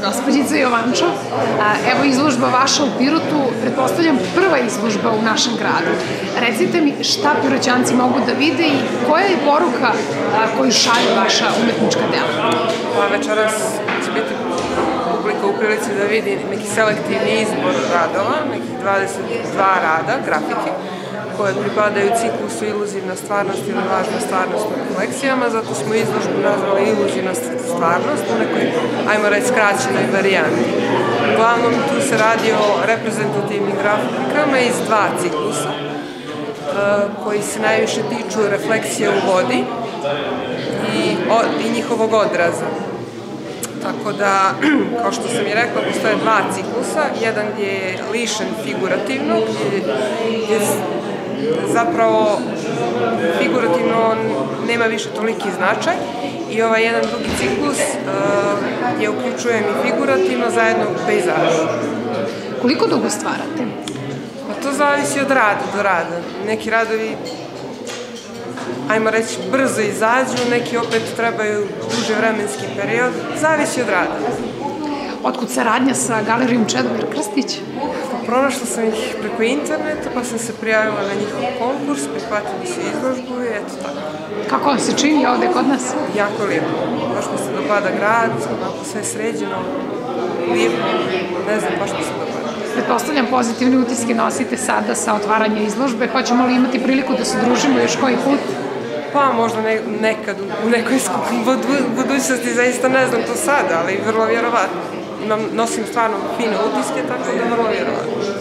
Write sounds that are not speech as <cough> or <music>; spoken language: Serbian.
Gospodica Jovančo, evo izložba vaša u Pirotu, pretpostavljam prva izložba u našem gradu. Recite mi šta piroćanci mogu da vide i koja je poruka koju šalje vaša umetnička dela? Pa večeras će biti publika u prilici da vidi neki selektivni izbor radova, nekih 22 rada, grafike, koje pripadaju ciklusu iluzivna stvarnost ili važna stvarnost u kolekcijama, zato smo izložbu nazvali iluzivna stvarnost u nekoj, ajmo reći, skraćenoj varijanti. Uglavnom, tu se radi o reprezentativnim grafikama iz dva ciklusa, e, koji se najviše tiču refleksije u vodi i, o, i njihovog odraza. Tako da, <clears throat> kao što sam i rekla, postoje dva ciklusa. Jedan je lišen figurativno, gdje, gdje zapravo figurativno nema više toliki značaj i ovaj jedan drugi ciklus uh, je uključujem i figurativno zajedno u pejzažu. Koliko dugo stvarate? Pa to zavisi od rada do rada. Neki radovi ajmo reći, brzo izađu, neki opet trebaju duže vremenski period, zavisi od rada. Otkud saradnja sa galerijom Čedomir Krstić? Pronašla sam ih preko interneta, pa sam se prijavila na njihov konkurs, prihvatili su izložbu i eto tako. Kako vam se čini ovde kod nas? Jako lijepo. Baš mi se dopada grad, onako sve sređeno, lijepo, ne znam, baš mi se dopada. Pretpostavljam pozitivne utiske nosite sada sa otvaranja izložbe. Hoćemo li imati priliku da se družimo još koji put? Pa možda ne, nekad u nekoj budućnosti, zaista ne znam to sada, ali vrlo vjerovatno nosim stvarno fine utiske, tako da vrlo vjerovatno.